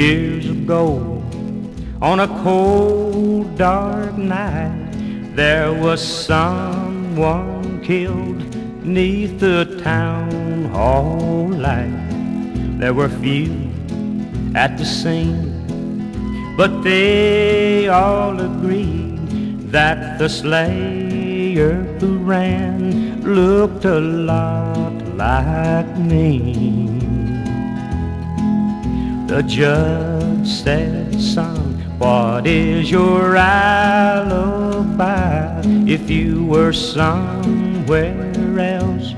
ago, on a cold, dark night, there was someone killed neath the town hall light. There were few at the scene, but they all agreed that the slayer who ran looked a lot like me. The judge said, son, what is your alibi? If you were somewhere else,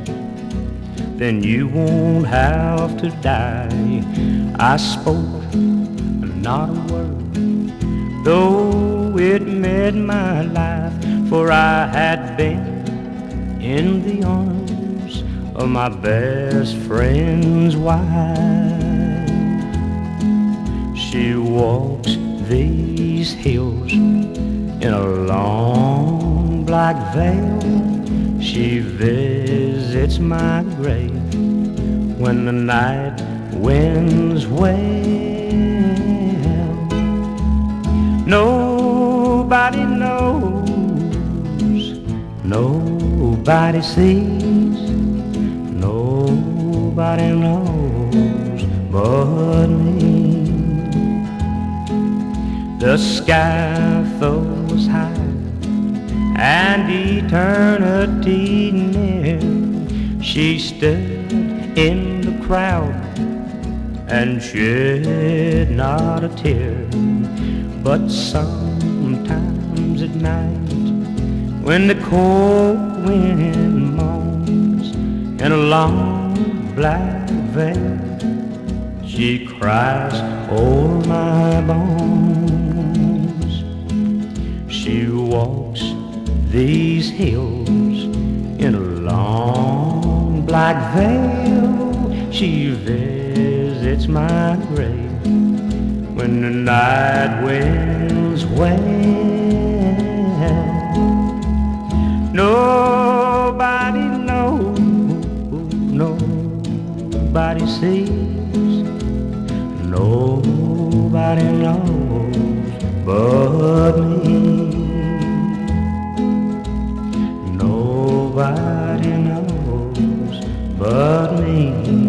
then you won't have to die. I spoke not a word, though it made my life, for I had been in the arms of my best friend's wife. She walks these hills in a long black veil. She visits my grave when the night winds wail. Nobody knows, nobody sees, nobody knows but me. The sky throws high and eternity near. She stood in the crowd and shed not a tear. But sometimes at night, when the cold wind moans in a long black veil, she cries Oh my bones. Hills in a long black veil. She visits my grave when the night winds wail. Nobody knows, nobody sees, nobody knows but me. nobody knows but me.